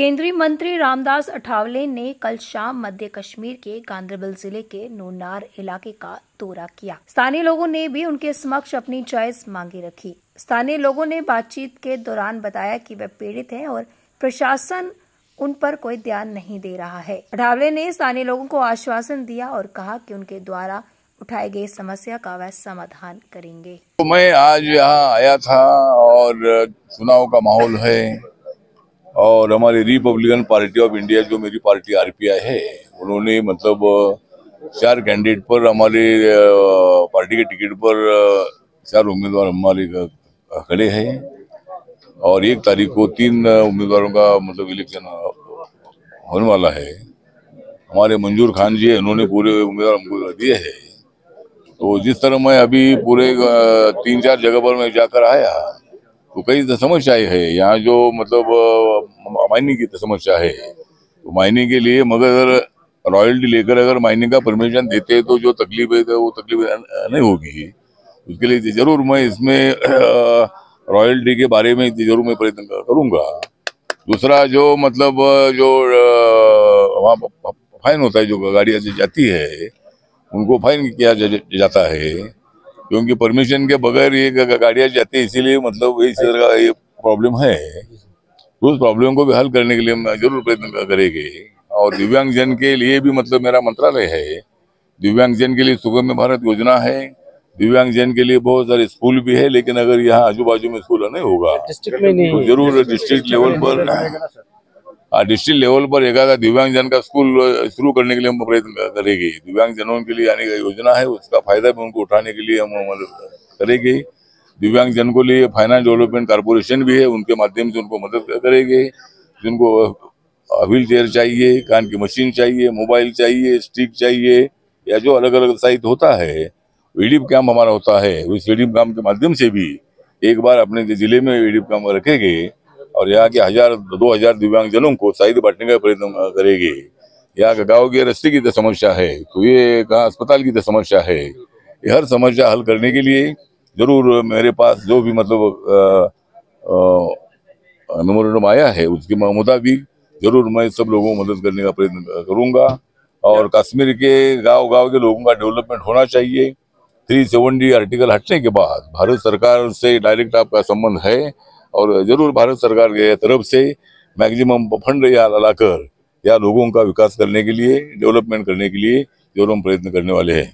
केंद्रीय मंत्री रामदास अठावले ने कल शाम मध्य कश्मीर के गांधरबल ज़िले के नूरनार इलाके का दौरा किया। स्थानीय लोगों ने भी उनके समक्ष अपनी चॉइस मांगी रखी। स्थानीय लोगों ने बातचीत के दौरान बताया कि वे पीड़ित हैं और प्रशासन उन पर कोई ध्यान नहीं दे रहा है। अठावले ने स्थानीय लोगों को आश्वासन दिया और कहा कि उनके द्वारा उठाए गए समस्या का वह समाधान करेंगे। तो मैं आज यहाँ आया था और चुनाव का माहौल है। और हमारी रिपब्लिकन पार्टी ऑफ़ इंडिया जो मेरी पार्टी आरपीआई है, उन्होंने मतलब चार कैंडिडेट पर हमारे पार्टी के टिकट पर चार उम्मीदवार हमारे खड़े हैं। और एक तारीख को तीन उम्मीदवारों का मतलब इलेक्शन होने वाला है। हमारे मंजूर खान जी उन्होंने पूरे उम्मीदवार हमको दिए हैं। तो जिस तरह मैं अभी पूरे तीन चार जगह पर मैं जाकर आया तो कई तो समस्याएँ है, यहाँ जो मतलब माइनिंग की तो समस्या है। तो माइनिंग के लिए मगर रॉयल्टी लेकर अगर माइनिंग का परमिशन देते हैं तो जो तकलीफ़ है तो वो तकलीफ़ नहीं होगी। उसके लिए ज़रूर मैं इसमें रॉयल्टी के बारे में ज़रूर मैं प्रयत्न करूँगा। दूसरा जो मतलब जो वहाँ फाइन होता है, जो गाड़ियाँ जाती है, उनको फाइन किया जाता है। क्योंकि परमिशन के बगैर ये गाड़ियाँ जाती है इसीलिए मतलब इस तरह का ये प्रॉब्लम है। तो उस प्रॉब्लम को भी हल करने के लिए हम ज़रूर प्रयत्न करेंगे। और दिव्यांग जन के लिए भी मतलब मेरा मंत्रालय है। दिव्यांग जन के लिए सुगम्य भारत योजना है। दिव्यांग जन के लिए बहुत सारे स्कूल भी है लेकिन अगर यहाँ आजू बाजू में स्कूल नहीं होगा तो ज़रूर डिस्ट्रिक्ट लेवल पर डिस्ट्रिक्ट लेवल पर एक दिव्यांग जन का स्कूल शुरू करने के लिए हम प्रयत्न करेंगे। दिव्यांगजनों के लिए आने का योजना है, उसका फ़ायदा भी उनको उठाने के लिए हम मदद करेंगे। दिव्यांगजन को लिए फाइनेंस डेवलपमेंट कारपोरेशन भी है, उनके माध्यम से उनको मदद करेंगे। जिनको व्हील चेयर चाहिए, कान की मशीन चाहिए मोबाइल चाहिए स्टिक चाहिए, या जो अलग अलग साहित्य होता है ईडीप कैम्प हमारा होता है, उस ईडीप कैम्प के माध्यम से भी एक बार अपने ज़िले में ईडीप कैम्प रखेंगे और यहाँ के हज़ार, दो हज़ार दिव्यांगजनों को साहित्य बांटने का प्रयत्न करेगी। यहाँ के गाँव की रस्ते की तो समस्या है तो ये कहा अस्पताल की तो समस्या है। ये हर समस्या हल करने के लिए ज़रूर मेरे पास जो भी मतलब मेमोरेंडम आया है, उसके मुताबिक ज़रूर मैं सब लोगों को मदद करने का प्रयत्न करूँगा। और कश्मीर के गाँव गाँव के लोगों का डेवलपमेंट होना चाहिए। थ्री सेवेंटी आर्टिकल हटने के बाद भारत सरकार से डायरेक्ट आपका संबंध है। और ज़रूर भारत सरकार के तरफ़ से मैक्सिमम फंड यहाँ लाकर या लोगों का विकास करने के लिए, डेवलपमेंट करने के लिए ज़रूर हम प्रयत्न करने वाले हैं।